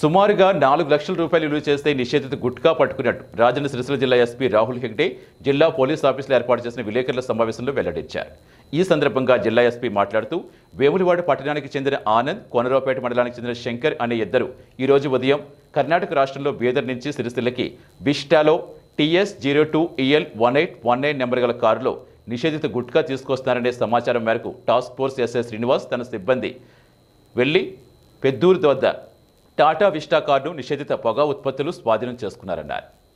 సుమారుగా నాలుగు లక్షల రూపాయలు విలువ చేస్తే నిషేధిత గుట్కా పట్టుకున్నట్టు రాజన్న సిరిసిల్ల జిల్లా ఎస్పీ రాహుల్ హెగ్డే జిల్లా పోలీస్ ఆఫీసులో ఏర్పాటు చేసిన విలేకరుల సమావేశంలో వెల్లడించారు. ఈ సందర్భంగా జిల్లా ఎస్పీ మాట్లాడుతూ వేములవాడ పట్టణానికి చెందిన ఆనంద్ కొనరావుపేట మండలానికి చెందిన శంకర్ అనే ఇద్దరు ఈ రోజు ఉదయం కర్ణాటక రాష్ట్రంలో బీదర్ నుంచి సిరిసిల్లకి బిష్టాలో TS zero two EL one eight one nine number గల కారులో నిషేధిత గుట్కా తీసుకొస్తున్నారనే సమాచారం మేరకు టాస్క్ ఫోర్స్ ఎస్ఐ శ్రీనివాస్ తన సిబ్బంది వెళ్ళి పెద్దూరు వద్ద టాటా విస్టా కార్డు నిషేధిత పొగ ఉత్పత్తులు స్వాధీనం చేసుకున్నారన్నారు.